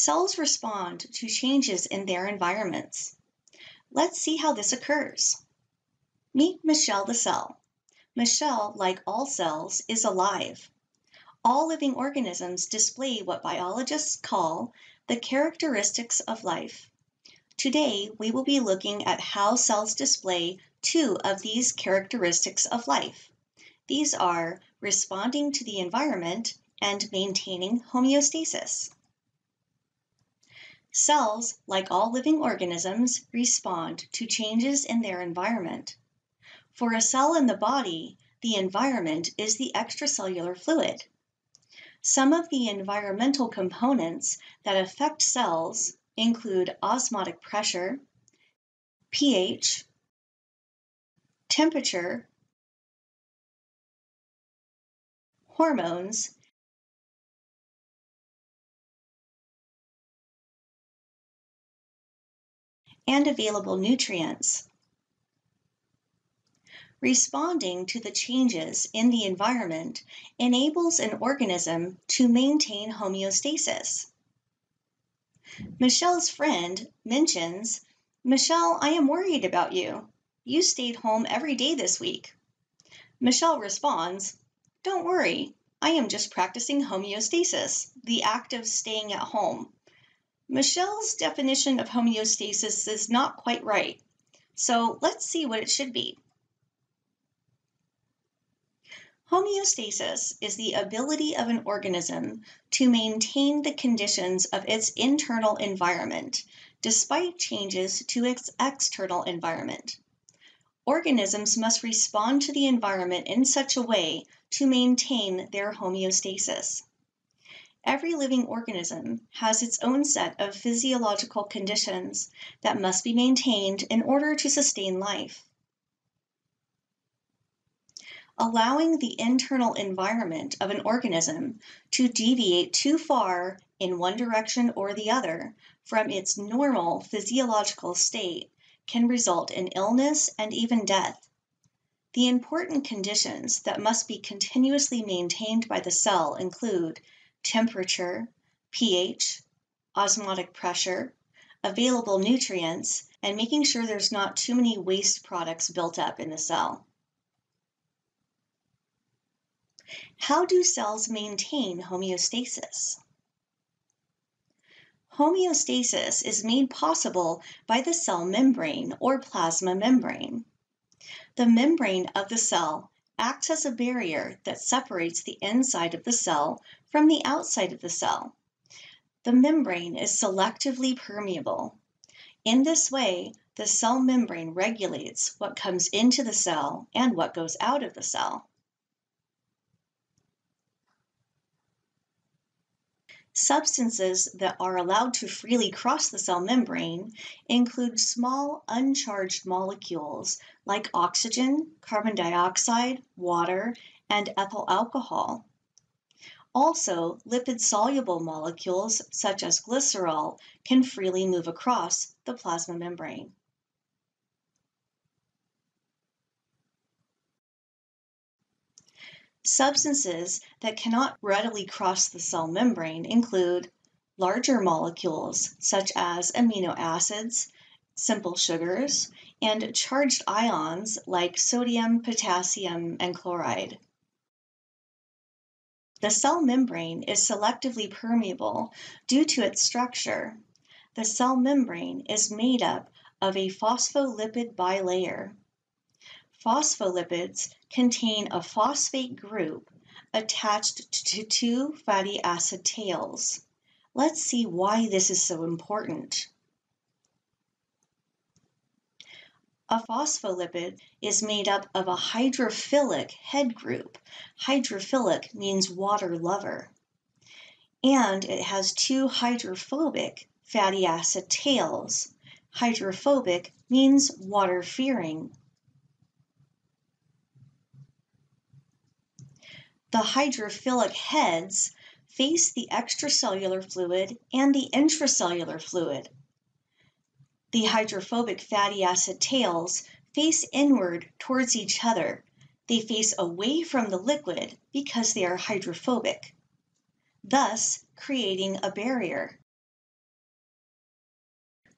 Cells respond to changes in their environments. Let's see how this occurs. Meet Michelle the cell. Michelle, like all cells, is alive. All living organisms display what biologists call the characteristics of life. Today, we will be looking at how cells display two of these characteristics of life. These are responding to the environment and maintaining homeostasis. Cells, like all living organisms, respond to changes in their environment. For a cell in the body, the environment is the extracellular fluid. Some of the environmental components that affect cells include osmotic pressure, pH, temperature, hormones, and available nutrients. Responding to the changes in the environment enables an organism to maintain homeostasis. Michelle's friend mentions, Michelle, I am worried about you. You stayed home every day this week. Michelle responds, Don't worry, I am just practicing homeostasis, the act of staying at home. Michelle's definition of homeostasis is not quite right, so let's see what it should be. Homeostasis is the ability of an organism to maintain the conditions of its internal environment despite changes to its external environment. Organisms must respond to the environment in such a way to maintain their homeostasis. Every living organism has its own set of physiological conditions that must be maintained in order to sustain life allowing the internal environment of an organism to deviate too far in one direction or the other from its normal physiological state can result in illness and even death. The important conditions that must be continuously maintained by the cell include temperature, pH, osmotic pressure, available nutrients, and making sure there's not too many waste products built up in the cell. How do cells maintain homeostasis? Homeostasis is made possible by the cell membrane or plasma membrane. The membrane of the cell acts as a barrier that separates the inside of the cell from the outside of the cell. The membrane is selectively permeable. In this way, the cell membrane regulates what comes into the cell and what goes out of the cell. Substances that are allowed to freely cross the cell membrane include small uncharged molecules like oxygen, carbon dioxide, water, and ethyl alcohol. Also, lipid soluble molecules such as glycerol can freely move across the plasma membrane. Substances that cannot readily cross the cell membrane include larger molecules such as amino acids, simple sugars, and charged ions like sodium, potassium, and chloride. The cell membrane is selectively permeable due to its structure. The cell membrane is made up of a phospholipid bilayer. Phospholipids contain a phosphate group attached to two fatty acid tails. Let's see why this is so important. A phospholipid is made up of a hydrophilic head group. Hydrophilic means water lover. And it has two hydrophobic fatty acid tails. Hydrophobic means water fearing. The hydrophilic heads face the extracellular fluid and the intracellular fluid. The hydrophobic fatty acid tails face inward towards each other. They face away from the liquid because they are hydrophobic, thus creating a barrier.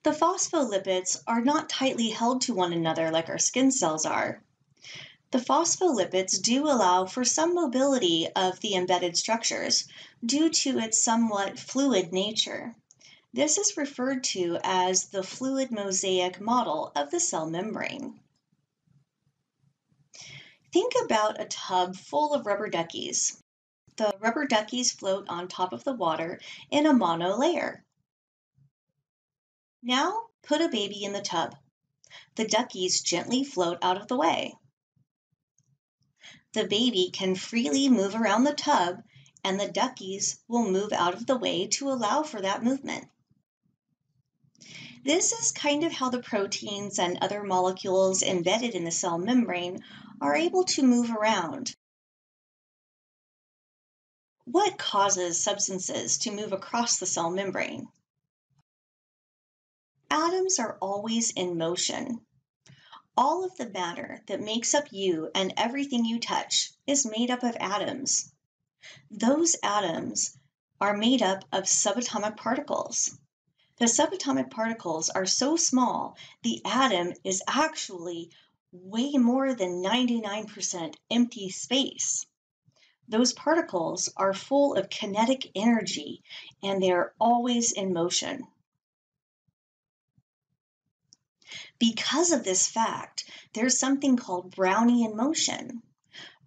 The phospholipids are not tightly held to one another like our skin cells are. The phospholipids do allow for some mobility of the embedded structures due to its somewhat fluid nature. This is referred to as the fluid mosaic model of the cell membrane. Think about a tub full of rubber duckies. The rubber duckies float on top of the water in a monolayer. Now put a baby in the tub. The duckies gently float out of the way. The baby can freely move around the tub and the duckies will move out of the way to allow for that movement. This is kind of how the proteins and other molecules embedded in the cell membrane are able to move around. What causes substances to move across the cell membrane? Atoms are always in motion. All of the matter that makes up you and everything you touch is made up of atoms. Those atoms are made up of subatomic particles. The subatomic particles are so small, the atom is actually way more than 99% empty space. Those particles are full of kinetic energy and they are always in motion. Because of this fact, there's something called Brownian motion.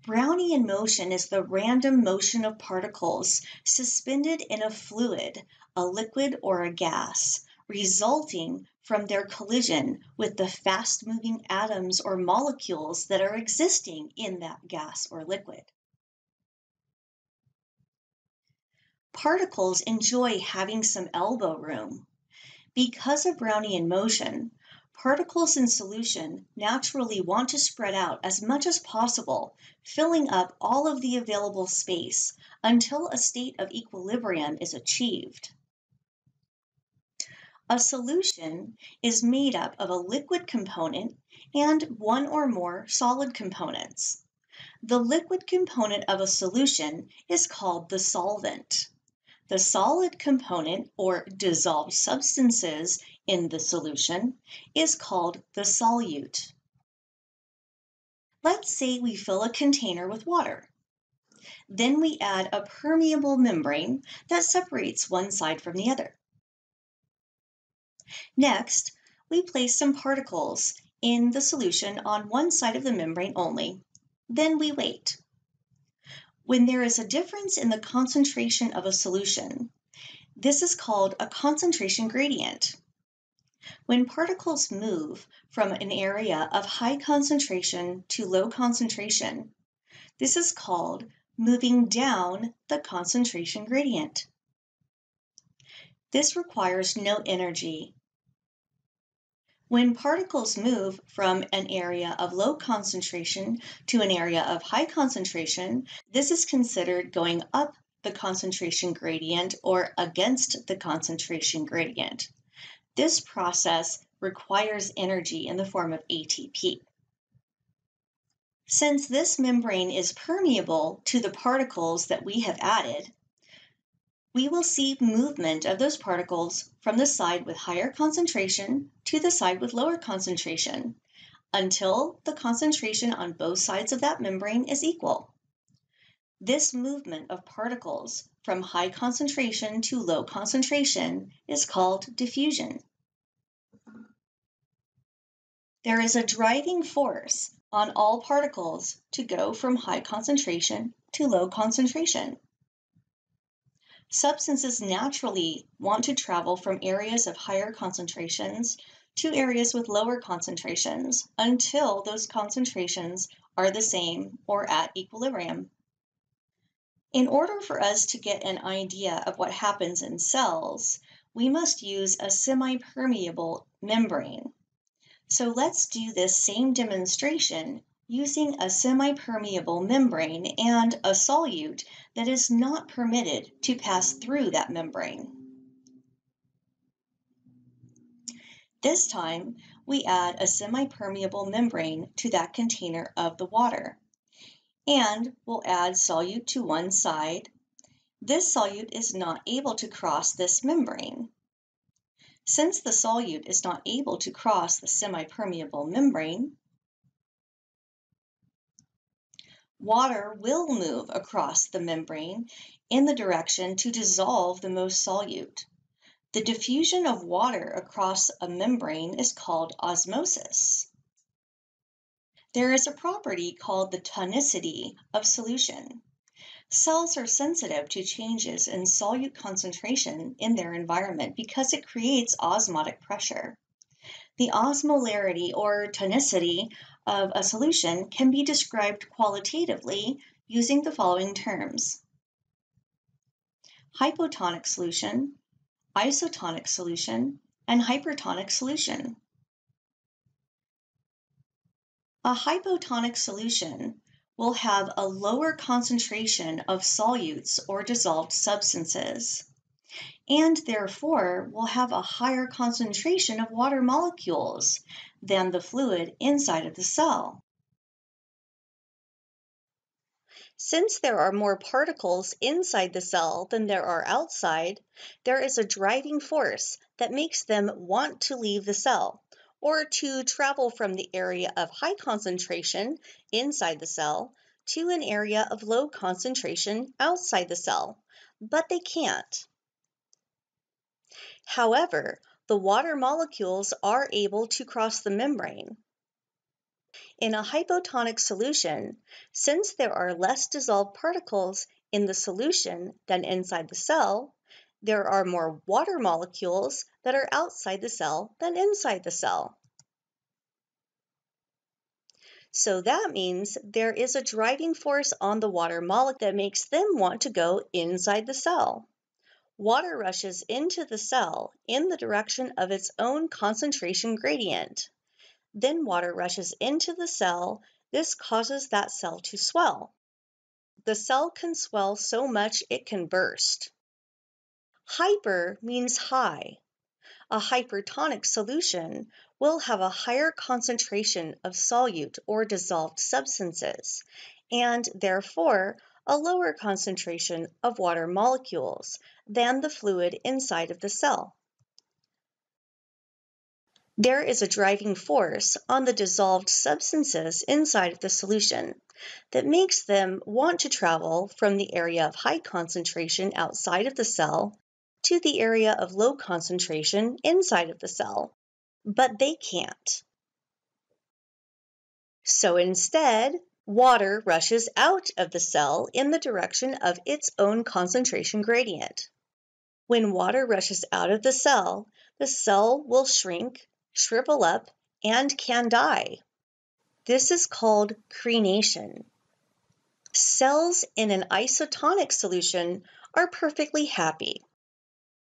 Brownian motion is the random motion of particles suspended in a fluid a liquid or a gas, resulting from their collision with the fast moving atoms or molecules that are existing in that gas or liquid. Particles enjoy having some elbow room. Because of Brownian motion, particles in solution naturally want to spread out as much as possible, filling up all of the available space until a state of equilibrium is achieved. A solution is made up of a liquid component and one or more solid components. The liquid component of a solution is called the solvent. The solid component or dissolved substances in the solution is called the solute. Let's say we fill a container with water. Then we add a permeable membrane that separates one side from the other. Next, we place some particles in the solution on one side of the membrane only. Then we wait. When there is a difference in the concentration of a solution, this is called a concentration gradient. When particles move from an area of high concentration to low concentration, this is called moving down the concentration gradient. This requires no energy when particles move from an area of low concentration to an area of high concentration, this is considered going up the concentration gradient or against the concentration gradient. This process requires energy in the form of ATP. Since this membrane is permeable to the particles that we have added, we will see movement of those particles from the side with higher concentration to the side with lower concentration until the concentration on both sides of that membrane is equal. This movement of particles from high concentration to low concentration is called diffusion. There is a driving force on all particles to go from high concentration to low concentration. Substances naturally want to travel from areas of higher concentrations to areas with lower concentrations until those concentrations are the same or at equilibrium. In order for us to get an idea of what happens in cells, we must use a semi-permeable membrane. So let's do this same demonstration using a semi-permeable membrane and a solute that is not permitted to pass through that membrane. This time, we add a semi-permeable membrane to that container of the water. And we'll add solute to one side. This solute is not able to cross this membrane. Since the solute is not able to cross the semipermeable membrane, water will move across the membrane in the direction to dissolve the most solute. The diffusion of water across a membrane is called osmosis. There is a property called the tonicity of solution. Cells are sensitive to changes in solute concentration in their environment because it creates osmotic pressure. The osmolarity or tonicity of a solution can be described qualitatively using the following terms. Hypotonic solution, isotonic solution, and hypertonic solution. A hypotonic solution will have a lower concentration of solutes or dissolved substances, and therefore will have a higher concentration of water molecules than the fluid inside of the cell. Since there are more particles inside the cell than there are outside, there is a driving force that makes them want to leave the cell or to travel from the area of high concentration inside the cell to an area of low concentration outside the cell, but they can't. However, the water molecules are able to cross the membrane. In a hypotonic solution, since there are less dissolved particles in the solution than inside the cell, there are more water molecules that are outside the cell than inside the cell. So that means there is a driving force on the water molecule that makes them want to go inside the cell. Water rushes into the cell in the direction of its own concentration gradient. Then water rushes into the cell. This causes that cell to swell. The cell can swell so much it can burst. Hyper means high. A hypertonic solution will have a higher concentration of solute or dissolved substances, and therefore a lower concentration of water molecules than the fluid inside of the cell. There is a driving force on the dissolved substances inside of the solution that makes them want to travel from the area of high concentration outside of the cell to the area of low concentration inside of the cell, but they can't. So instead, water rushes out of the cell in the direction of its own concentration gradient. When water rushes out of the cell, the cell will shrink, shrivel up, and can die. This is called crenation. Cells in an isotonic solution are perfectly happy.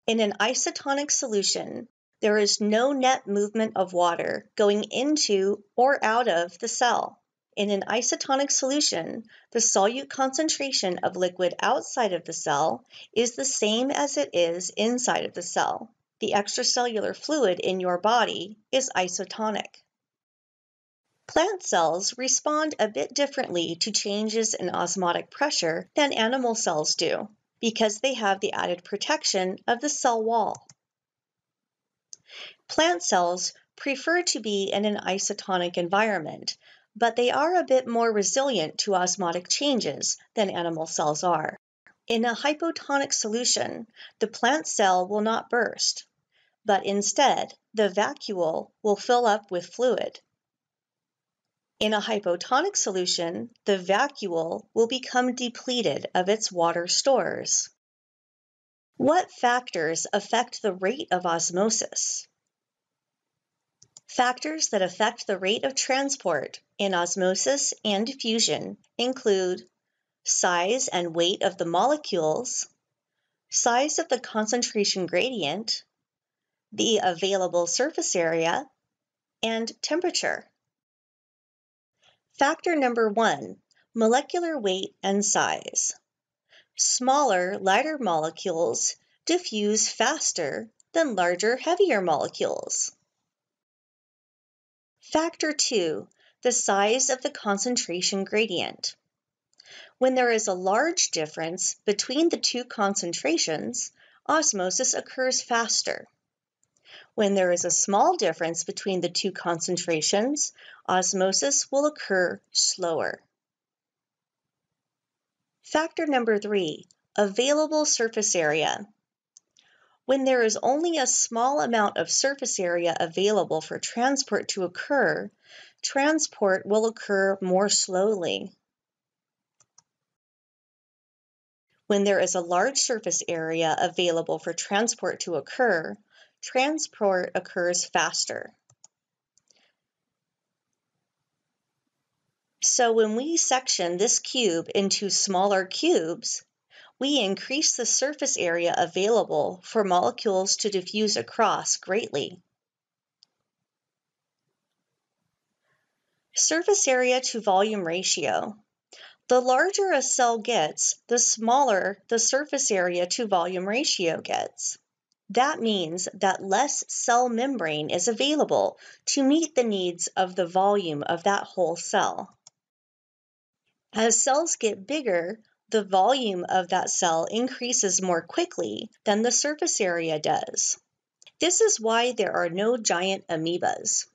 In an isotonic solution, there is no net movement of water going into or out of the cell. In an isotonic solution, the solute concentration of liquid outside of the cell is the same as it is inside of the cell. The extracellular fluid in your body is isotonic. Plant cells respond a bit differently to changes in osmotic pressure than animal cells do because they have the added protection of the cell wall. Plant cells prefer to be in an isotonic environment, but they are a bit more resilient to osmotic changes than animal cells are. In a hypotonic solution, the plant cell will not burst, but instead the vacuole will fill up with fluid. In a hypotonic solution, the vacuole will become depleted of its water stores. What factors affect the rate of osmosis? Factors that affect the rate of transport in osmosis and diffusion include size and weight of the molecules, size of the concentration gradient, the available surface area, and temperature. Factor number one, molecular weight and size. Smaller, lighter molecules diffuse faster than larger, heavier molecules. Factor two, the size of the concentration gradient. When there is a large difference between the two concentrations, osmosis occurs faster. When there is a small difference between the two concentrations, osmosis will occur slower. Factor number three, available surface area. When there is only a small amount of surface area available for transport to occur, transport will occur more slowly. When there is a large surface area available for transport to occur, transport occurs faster. So when we section this cube into smaller cubes, we increase the surface area available for molecules to diffuse across greatly. Surface area to volume ratio. The larger a cell gets, the smaller the surface area to volume ratio gets. That means that less cell membrane is available to meet the needs of the volume of that whole cell. As cells get bigger, the volume of that cell increases more quickly than the surface area does. This is why there are no giant amoebas.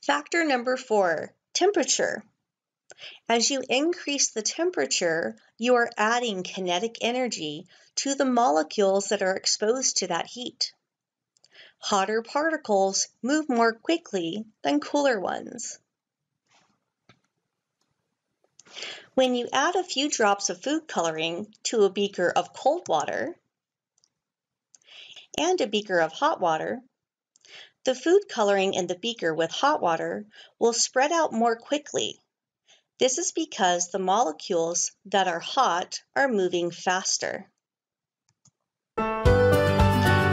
Factor number four, temperature. As you increase the temperature, you are adding kinetic energy to the molecules that are exposed to that heat. Hotter particles move more quickly than cooler ones. When you add a few drops of food coloring to a beaker of cold water and a beaker of hot water, the food coloring in the beaker with hot water will spread out more quickly. This is because the molecules that are hot are moving faster.